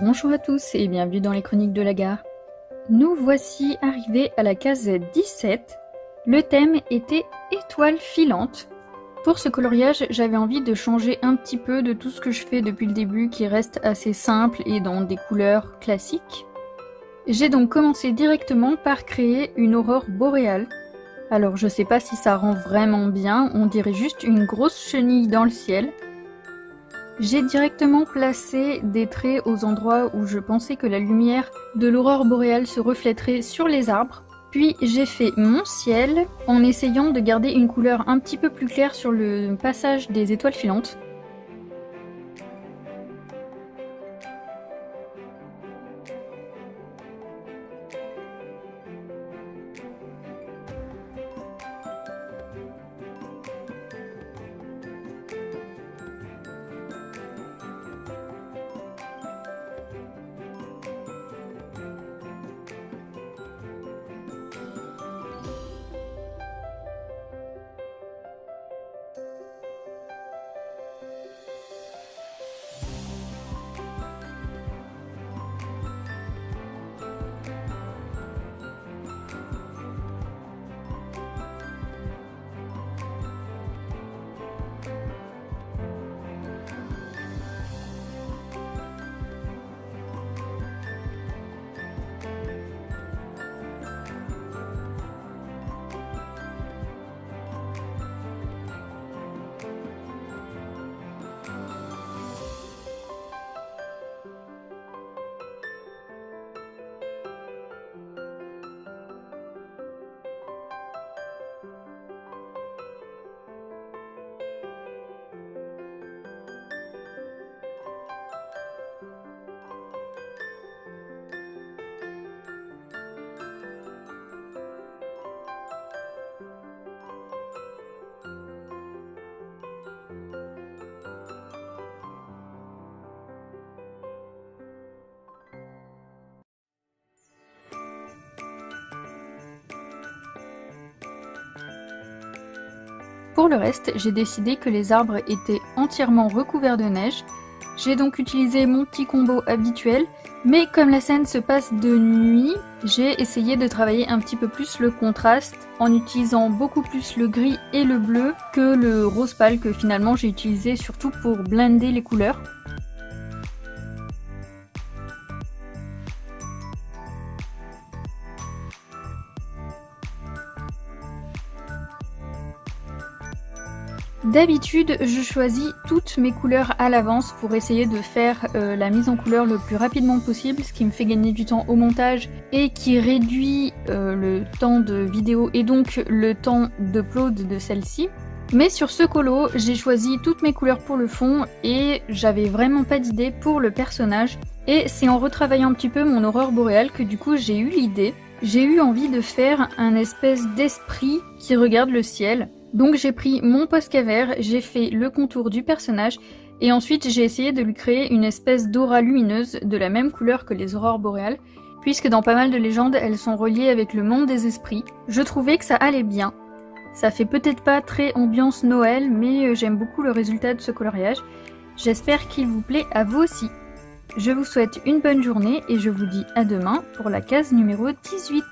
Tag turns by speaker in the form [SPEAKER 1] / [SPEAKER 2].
[SPEAKER 1] Bonjour à tous et bienvenue dans les chroniques de la gare. Nous voici arrivés à la case 17. Le thème était étoiles filantes. Pour ce coloriage, j'avais envie de changer un petit peu de tout ce que je fais depuis le début qui reste assez simple et dans des couleurs classiques. J'ai donc commencé directement par créer une aurore boréale. Alors je sais pas si ça rend vraiment bien, on dirait juste une grosse chenille dans le ciel. J'ai directement placé des traits aux endroits où je pensais que la lumière de l'aurore boréale se reflèterait sur les arbres. Puis j'ai fait mon ciel en essayant de garder une couleur un petit peu plus claire sur le passage des étoiles filantes. Pour le reste, j'ai décidé que les arbres étaient entièrement recouverts de neige. J'ai donc utilisé mon petit combo habituel, mais comme la scène se passe de nuit, j'ai essayé de travailler un petit peu plus le contraste en utilisant beaucoup plus le gris et le bleu que le rose pâle que finalement j'ai utilisé surtout pour blender les couleurs. D'habitude, je choisis toutes mes couleurs à l'avance pour essayer de faire euh, la mise en couleur le plus rapidement possible, ce qui me fait gagner du temps au montage et qui réduit euh, le temps de vidéo et donc le temps d'upload de celle-ci. Mais sur ce colo, j'ai choisi toutes mes couleurs pour le fond et j'avais vraiment pas d'idée pour le personnage. Et c'est en retravaillant un petit peu mon horreur boréale que du coup j'ai eu l'idée. J'ai eu envie de faire un espèce d'esprit qui regarde le ciel donc j'ai pris mon posca vert, j'ai fait le contour du personnage et ensuite j'ai essayé de lui créer une espèce d'aura lumineuse de la même couleur que les aurores boréales, puisque dans pas mal de légendes elles sont reliées avec le monde des esprits. Je trouvais que ça allait bien. Ça fait peut-être pas très ambiance Noël, mais euh, j'aime beaucoup le résultat de ce coloriage. J'espère qu'il vous plaît à vous aussi. Je vous souhaite une bonne journée et je vous dis à demain pour la case numéro 18.